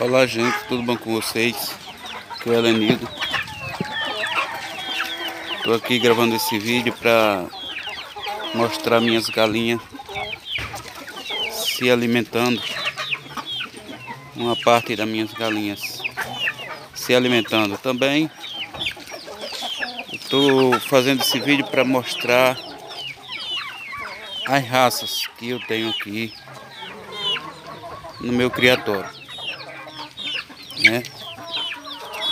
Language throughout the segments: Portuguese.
Olá gente, tudo bom com vocês? Aqui é o Elenildo Estou aqui gravando esse vídeo para mostrar minhas galinhas se alimentando. Uma parte das minhas galinhas se alimentando. Também Estou fazendo esse vídeo para mostrar as raças que eu tenho aqui no meu criatório né?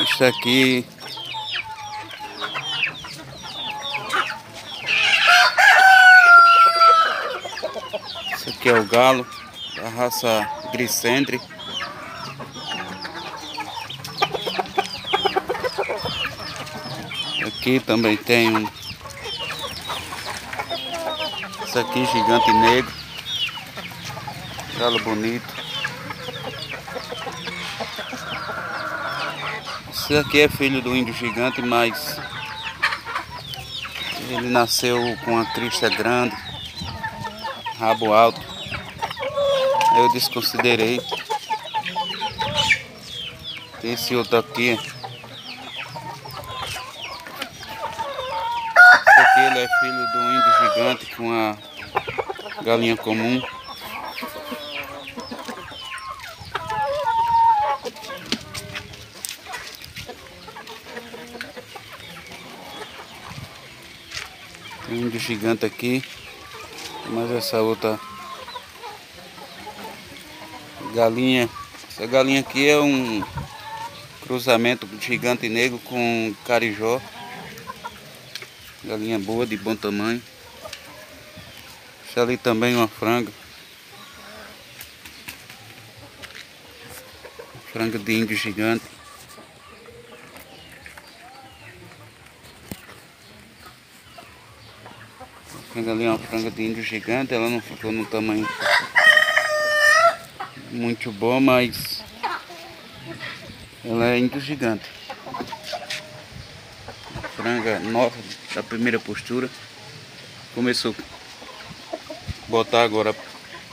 Isso aqui Isso aqui é o galo da raça Grisendre. Aqui também tem um Isso aqui gigante negro. Galo bonito. Esse aqui é filho do índio gigante, mas ele nasceu com uma crista grande, rabo alto. Eu desconsiderei. Esse outro aqui. Esse aqui ele é filho do índio gigante com a galinha comum. De gigante aqui. Mas essa outra galinha. Essa galinha aqui é um cruzamento gigante negro com carijó. Galinha boa, de bom tamanho. Ali também uma franga. Franga de índio gigante. Franga ali uma franga de índio gigante, ela não ficou no tamanho muito bom, mas ela é índio gigante. Franga nova da primeira postura. Começou a botar agora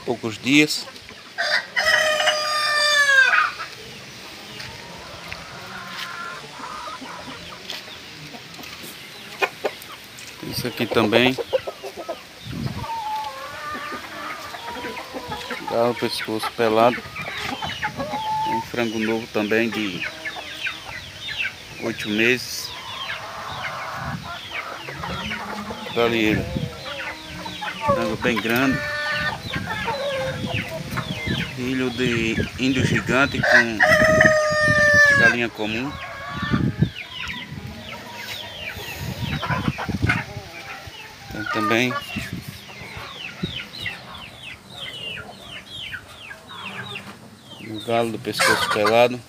poucos dias. Isso aqui também Tá o pescoço pelado. Um frango novo também de oito meses. Tá ali ele. Frango bem grande. Filho de índio gigante com galinha comum. Também galo do pescoço pelado.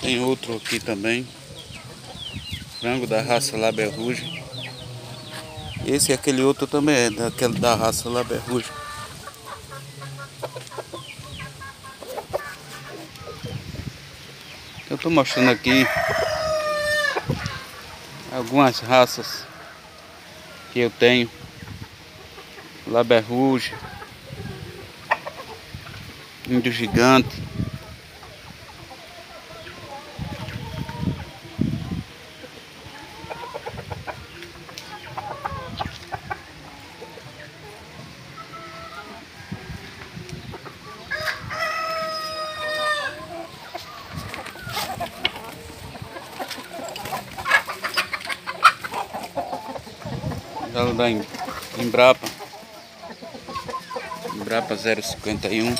Tem outro aqui também. Frango da raça Laber Rouge. Esse e aquele outro também é daquele da raça Laber Eu estou mostrando aqui algumas raças que eu tenho. Laber Rouge, Índio Gigante. Galo da Embrapa. Embrapa 051.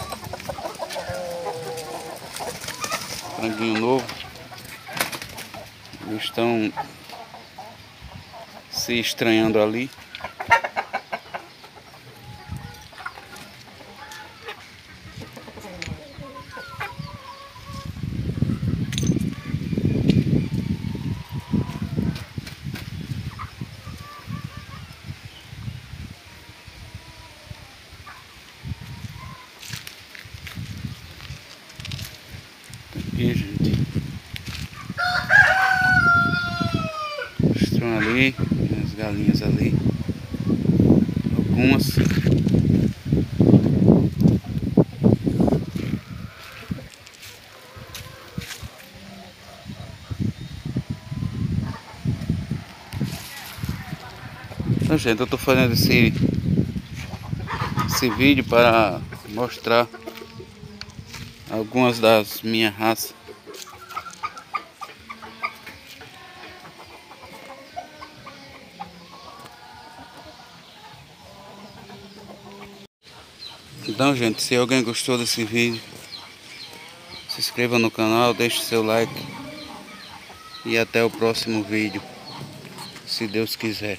Franguinho novo. Eles estão se estranhando ali. Aqui, gente. Estão ali, as galinhas ali. Algumas. Então, gente, eu tô fazendo esse esse vídeo para mostrar algumas das minhas raças. Então, gente, se alguém gostou desse vídeo, se inscreva no canal, deixe seu like e até o próximo vídeo, se Deus quiser.